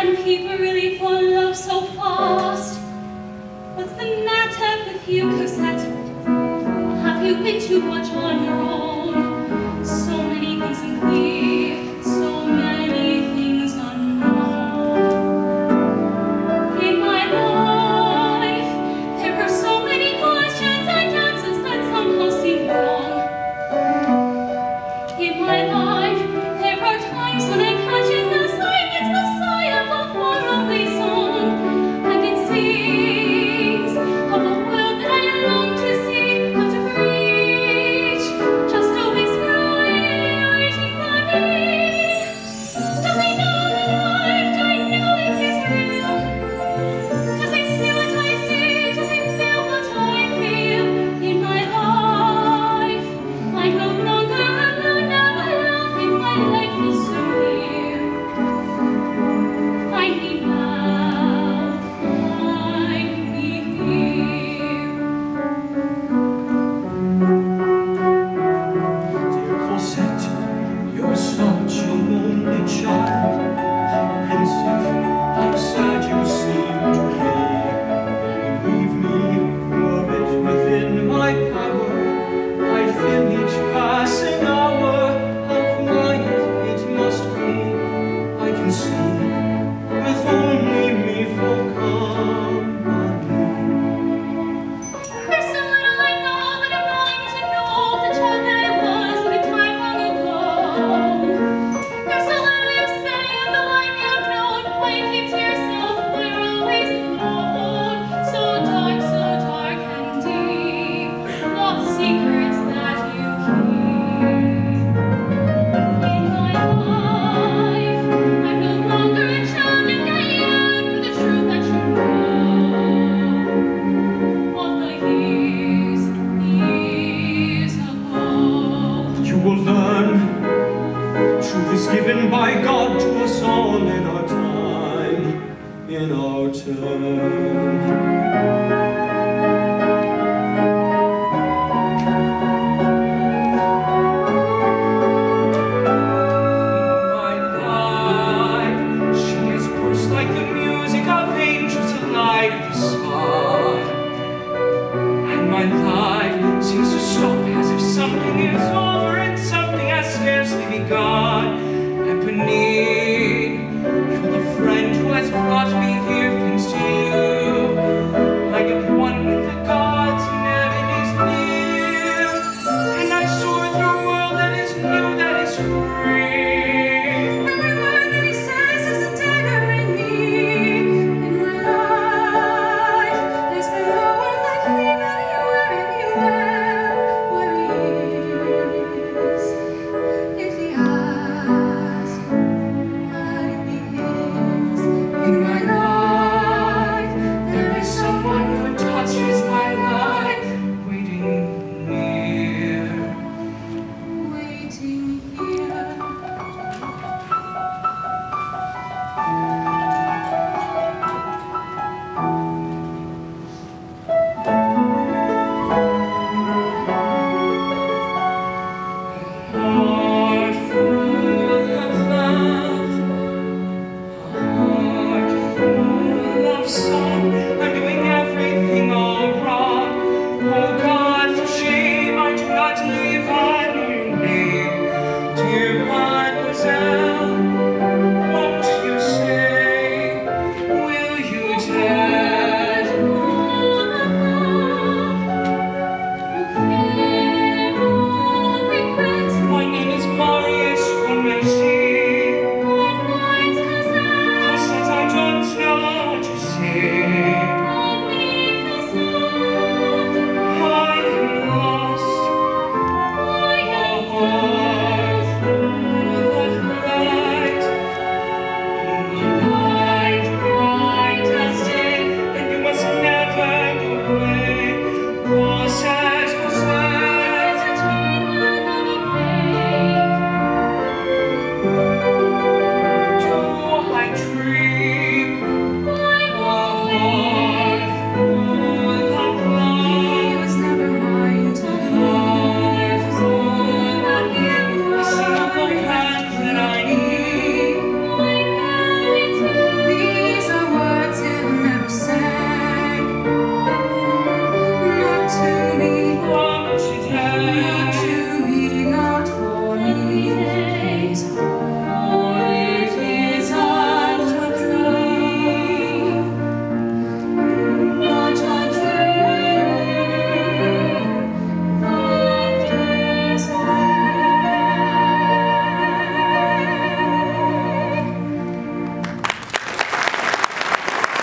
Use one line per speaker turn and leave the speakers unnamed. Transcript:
blind people really fall in love so fast? What's the matter with you, Cosette? Have you been too much on your own?
by God to us all in our time, in our turn.